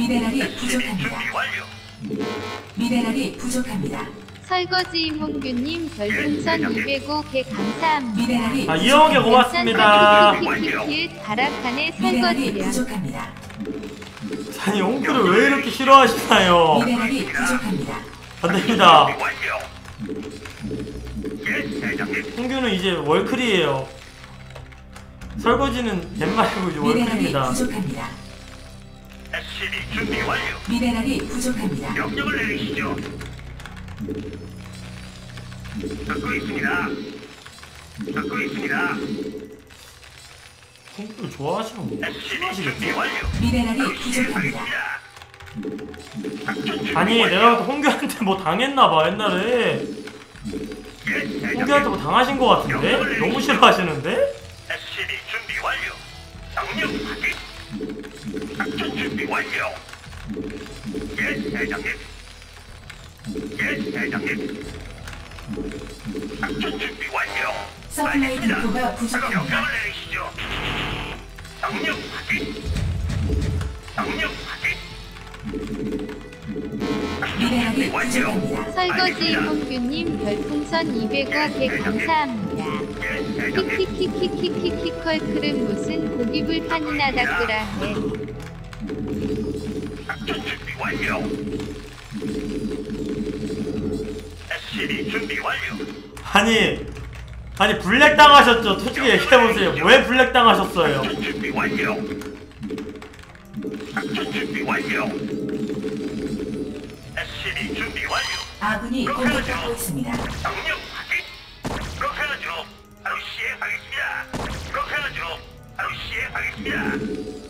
미네랄이 부족합니다. 완료. 미네랄이 부족합니다. 설거지 이몽규님 별풍선 205개 감사합니다. 미네랄이 아 이영욱이 고맙습니다. 미네랄이 설거지려. 부족합니다. 아니 홍구를 왜 이렇게 싫어하시나요? 미네랄이 부족합니다. 안 됩니다. 준비 완료. 예, 대장님. 홍규는 이제 월클이에요. 설거지는 덴마이고 이제 미네랄이 월클입니다. 부족합니다. SCB 준비 완료. 미네랄이 부족합니다. 명령을 내리시죠. 듣고 있습니다. 듣고 있습니다. 홍규를 좋아하시는 거 SCB 준비? 완료. 미네랄이 부족합니다. 시행하겠습니다. 작전 준비 아니 완료. 내가 홍규한테 뭐 당했나봐 옛날에 예, 홍규한테. 뭐 당하신 거 같은데? 너무 싫어하시는데? SCB 준비 완료. 명령 준비 완료. 예, 대장님. 예, 대장님. 작전 준비 완료. 서플라이. 디포가 부족합니다. 명령을 내리시죠. 명령 확인. 명령 확인. 미네랄이 완료. 설거지 이몽규님 별풍선 205개 감사합니다. 예, 대장님. 키키키키키키키 컬크는 무슨 고기불판이나 닦으라 해. 작전 준비 완료. SCB 준비 완료. 아니 아니 블랙 당하셨죠? 솔직히 얘기해보세요 왜 블랙 당하셨어요? 작전 준비 완료. 작전 준비 완료. SCB 준비 완료. 아군이 공격받고 있습니다. 명령 확인. 그렇게 하죠. 바로 시행하겠습니다. 그렇게 하죠. 바로 시행하겠습니다.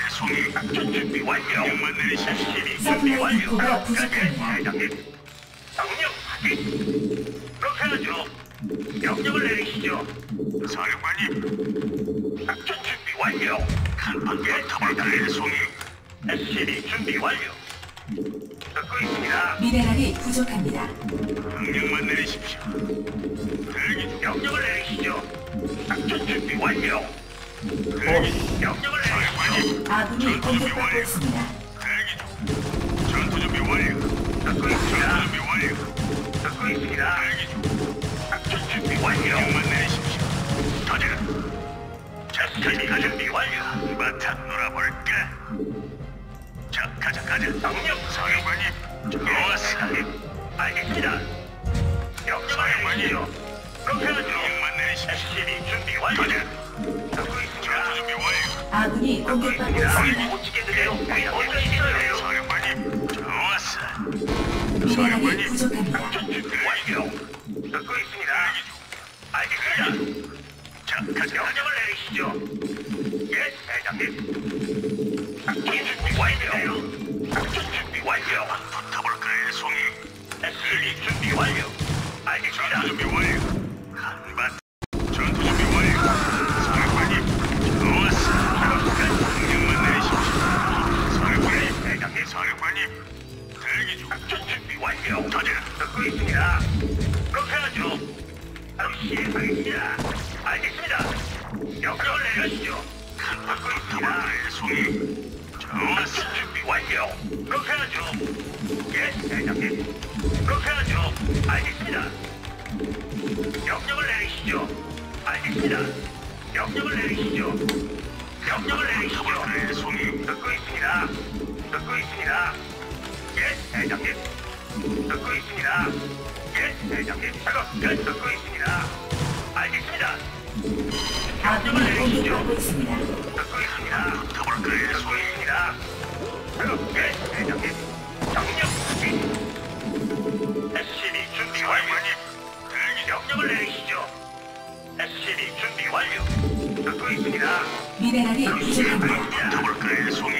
송이 작전 준비 완료. 명만 내리시죠. 준비 완료. 대장님. 명령 확인. 그렇게 하죠. 명령을 내리시죠. 사령관님. 작전 준비 완료. 한판 붙어볼까요, 송이? SCB 준비 완료. 듣고 있습니다. 미네랄이 부족합니다. 명령만 내리십시오. 대기 중. 명령을 내리시죠. 작전 준비 완료. 어. 아군이 공격받고 있습니다. 전투 준비 완료. 전투 준비 완료. 듣고 있습니다. 작전 준비 완료. 명령만 내리십시오. 터져. 작전 준비 완료. 한바탕 놀아볼까? 자, 가자, 가자. 명령 사령관님. 좋았어. 알겠습니다. 명령을 내리시죠. 그렇게 하죠. 명령만 내리십시오. 준비 완료. 듣고 아군이 공격받고 있습니다. 미네랄이 부족합니다. 준비 완료. 듣고 있습니다. 알겠습니다. 자, 가자. 명령을 내리시죠. 예, 대장님. 작전 준비 완료. 작전 준비 완료. 붙어볼까요, 송이? SCB 준비 완료. 알겠습니다. 준비 완료. 내리시죠. 알겠습니다. 명령을 내리시죠. 명령을 내리시죠. 송이 듣고 있습니다. 듣고 있습니다. 예, 대장님. 듣고 있습니다. 예, 대장님. 작업 끝 듣고 있습니다. 알겠습니다. 공격받고 있습니다. 듣고 있습니다. 붙어볼까요? 듣고 있습니다. 작업 끝 대장님. 명령 확인. SCB 준비 완료. 명령을 내리시죠. 있습니다. 미네랄이 부족합니다. 붙어볼까요, 송이?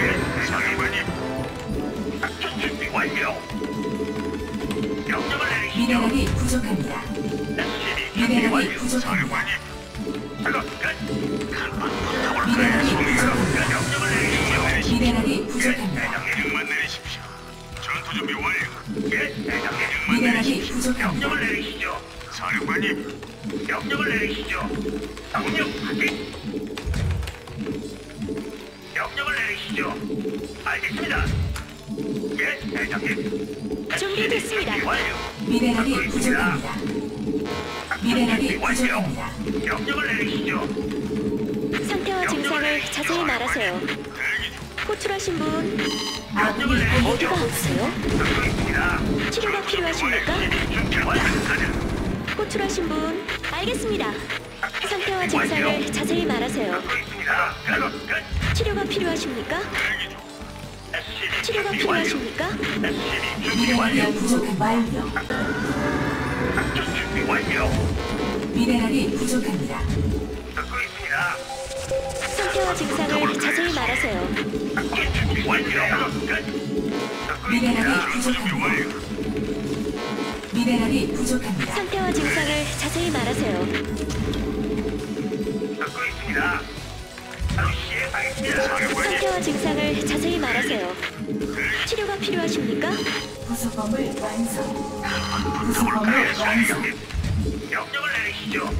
예, 사령관님. 작전 준비 완료. 명령을 내리시죠. 미네랄이 부족합니다. SCV 준비 미네랄이 완료. 부족합니다. 사령관님. 작업 끝. 한번 붙어볼까요, 미네랄이 송이? 부족합니다. 명령을 내리시죠. 미네랄이 부족합니다. 대장님만 내리십시오. 전투 준비 완료. 예, 대장님만 미네랄이 내리십시오. 부족합니다. 명령을 내리시죠. 사령관님, 명령을 내리시죠. 명령 확인. 명령을 내리시죠. 알겠습니다. 예, 대장님. 준비됐습니다. 준비 완료. 미네랄이 부족합니다. 미네랄이 준비 완료. 부족합니다. 명령을 내리시죠. 상태와 증상을 자세히 말하세요. 대기 중. 호출하신 분 아군이 어디가 공격받고 아프세요? 있습니다. 치료가 필요하십니까? 준비 완료. 가자. 호출하신 분 알겠습니다. 상태와 증상을 자세히 말하세요. 치료가 필요하십니까? 치료가. 필요하십니까? 미네랄이 부족한 완료. 미네랄이 부족합니다. 상태와 증상을 자세히 말하세요. 미네랄이 부족합니다. 미네랄이 부족합니다. 상태와 증상을 자세히 말하세요. 치료가 필요하십니까? 부속범을 완성. 부속범을 붙어볼까요, 완성. 명령을 내리시죠.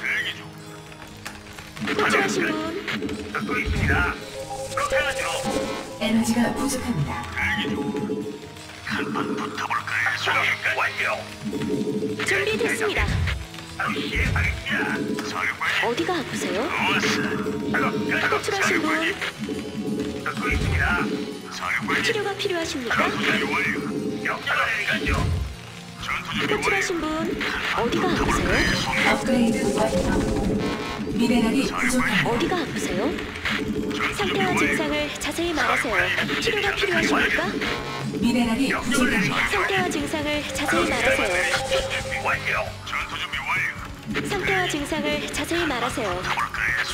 대기 중. 호출하신 분 듣고 있습니다. 그렇게 하죠. 에너지가 부족합니다. 대기 중. 한번 붙어볼까요, 사령관? 완료. 준비됐습니다. 어디가 아프세요? 작업 끝. 호출하신 분. 듣고 있습니다. 사령관님. 치료가 필요하십니까? 전투 준비 완료. 전투 준비 완료. 호출하신 분 어디가 아프세요? 업그레이드 완료. 미네랄이 부족합니다. 어디가 아프세요? 전투 준비 상태와 완료. 증상을 자세히 말하세요. 치료가 필요하십니까? 미네랄이 부족합니다. 상태와 증상을 자세히 말하세요. 준비 완료. 전투 준비 완료. 상태와 증상을 자세히 말하세요.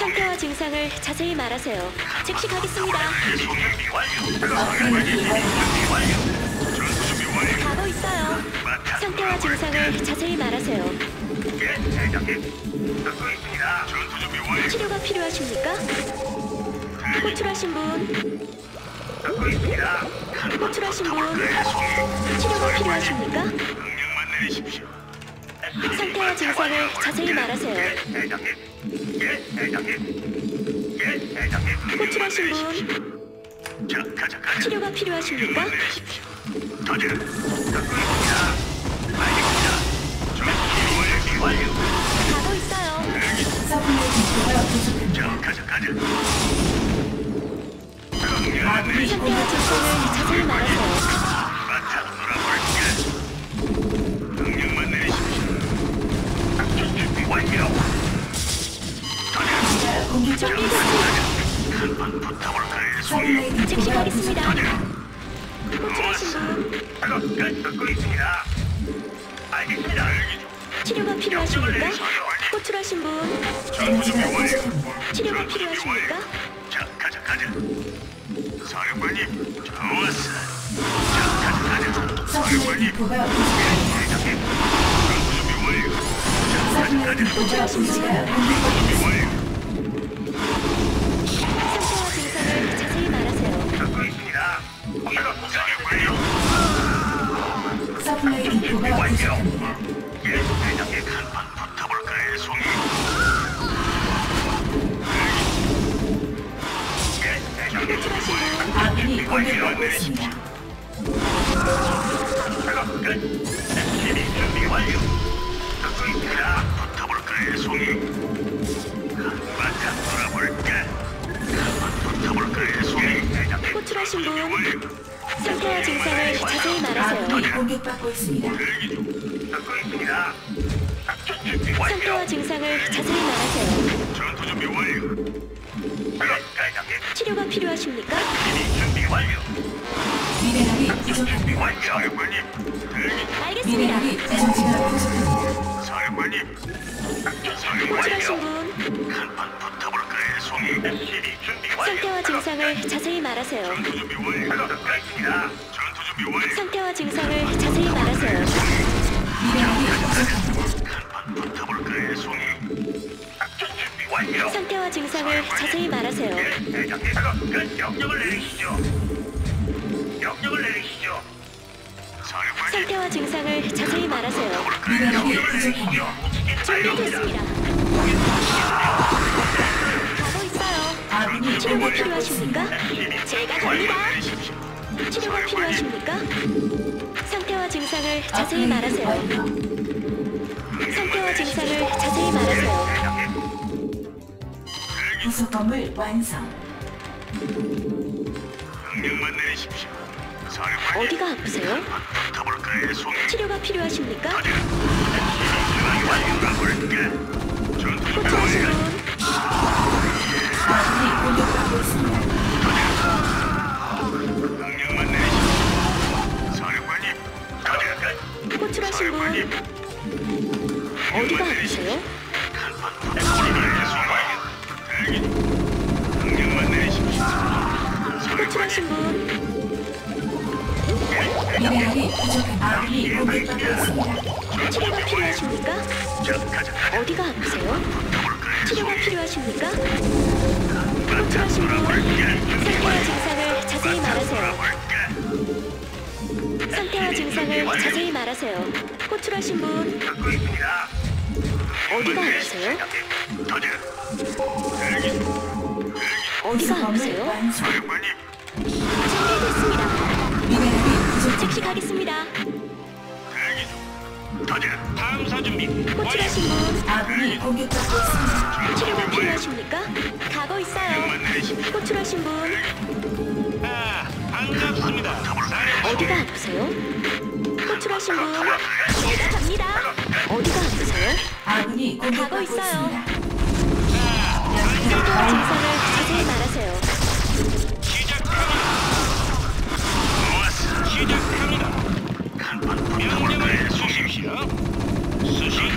상태와 증상을 자세히 말하세요. 즉시 가겠습니다. 가고 있어요. 상태와 증상을 자세히 말하세요. 치료가 필요하십니까? 호출하신 분. 호출하신 분. 치료가 필요하십니까? 상태와 증상을 자세히 말하세요. 예, 대장님. 예, 대장님. 호출하신 분, 자, 가자, 가자. 치료가 필요하십니까? 듣고 있습니다. 알겠습니다. 완료. 가고 있어요. 부족합니다. 자, 가자, 가자. 상태와 증상을 자세히 말하세요. 준비됐습니다. 즉시 가겠습니다. 호출하신 분, 듣고 있습니다. 알겠습니다. 치료가 필요하십니까? 호출하신 분, 전투 준비 완료. 치료가 필요하십니까? 자, 가자, 가자. 사령관님, 좋았어. 자, 가자, 가자. 사령관님. 대장님. 전투 준비 완료. 자, 가자, 가자. 디포가 부족 서플라이 디포가 부족합니다. 예, 대장님. 한번 붙어볼까요, 송이? 아군이 공격받고 있습니다. 작업 끝. SCV 준비 완료. 듣고 있습니다. 붙어볼까요, 송이? 한바탕 돌아볼까? 한번 붙어볼까요, 송이? 호출하신 분. 상태와 증상을 자세히 말하세요. 공격받고 있습니다. 상태와 증상을 자세히 말하세요. 전투 준비 완료. 치료가 필요하십니까? 준비 완료. 미네랄이 준비. 완료. 사령관님. 알겠습니다. 미네랄이 부족합니다. 사령관님. 호출하신. 분 송이? SCB 준비 완료. 상태와 증상을 자세히 말하세요. 전투 준비 완료. 가겠습니다. 전투 준비 완료. 상태와 증상을 자세히 말하세요. 미네랄이 부족합니다. 한판 붙어볼까요, 송이? 작전 준비 완료. 상태와 증상을 자세히 말하세요. 예, 대장님. 작업 끝. 명령을 내리시죠. 명령을 내리시죠. 사령관님. 상태와 증상을 자세히 말하세요. 명령을. 내리시죠. 준비됐습니다. 치료가 필요하십니까? 제가 갑니다. 치료가 필요하십니까? 상태와 증상을 자세히 말하세요. 상태와 증상을 자세히 말하세요. 부속 건물 완성. 명령만 내리십시오. 어디가 아프세요? 치료가 필요하십니까? 완 료. 상태와 증상을 자세히 말하세요. 상태와 증상을 자세히 말하세요. 호출하신 분 듣고 있습니다. 어디가 아프세요? 어디가 아프세요? 준비됐습니다. 즉시 가겠습니다. 가자. 탐사 준비. 호출하신 분 아군이 공격받고 있습니다. 치료가 필요 어디가 아프세요? 호출하신 분 제가 갑니다. 어디가 아프세요? 아군이 가고 공격받고 있어요. 있습니다. 증상을 자세히 말하세요.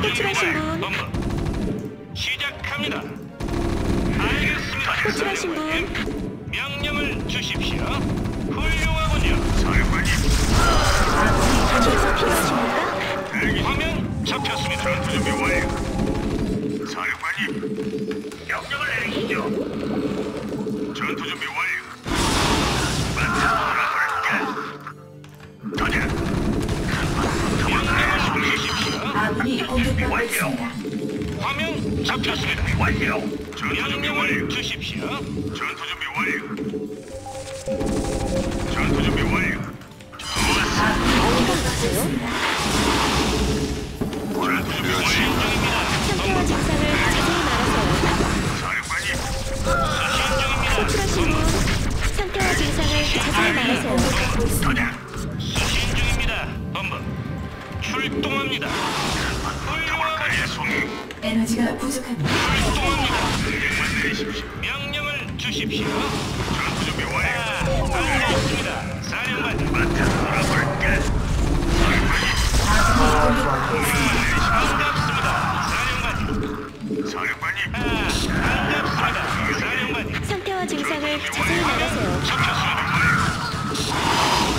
호출하신 분. 시작합니다. 알겠습니다. 호출하신 분 명령을 주십시오. 훌륭하군요. 사령관님. 치료가 필요하십니까? 화면 잡혔습니다. 전투 준비 완료. 사령관님. 명령을 내리시죠. 전투 준비 완료. 아군이 공격받고 있습니다. 화면 잡혔습니다. 완료. 전투 준비 완료. 주십시오. 전투 준비 완료. 전투 준비 완료. 좋았어. 아군이 공격받고 있습니다. 전투 준비 완료. 상태와 증상을 자세히 말하세요. 사령관님. 수신 중입니다. 호출하신 분 상태와 증상을 자세히 아군이 말하세요. 공격받고 있습니다. 수신 중입니다. 본부. 출동합니다. 훌륭하군요. 송이. 에너지가 부족합니다. 출동합니다. 명령을 주십시오. 전투 준비 완료. 알겠습니다. 사령관. 반갑습니다. 사령관님. 반갑습니다. 사령관님. 상태와 증상을 자세히 말하세요.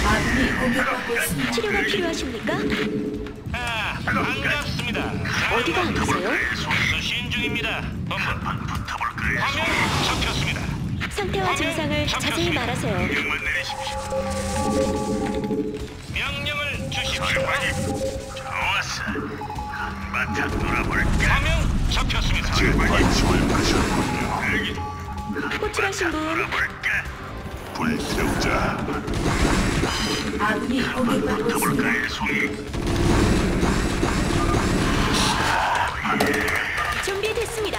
아군이 공격받고 있습니다. 치료가 필요하십니까? 아, 반갑습니다. 어디가 아프세요? 수신 중입니다. 본부. 붙어볼까요? 화면 잡혔습니다. 상태와 증상을 자세히 말하세요. 명령만 내리십시오. 명령을 주십시오. 좋았어. 한바탕 놀아볼까? 화면 잡혔습니다. 제 관심을 가셨군요. 호출하신 분? 불태우자. 아군이 공격받고 있습니다. 준비됐습니다.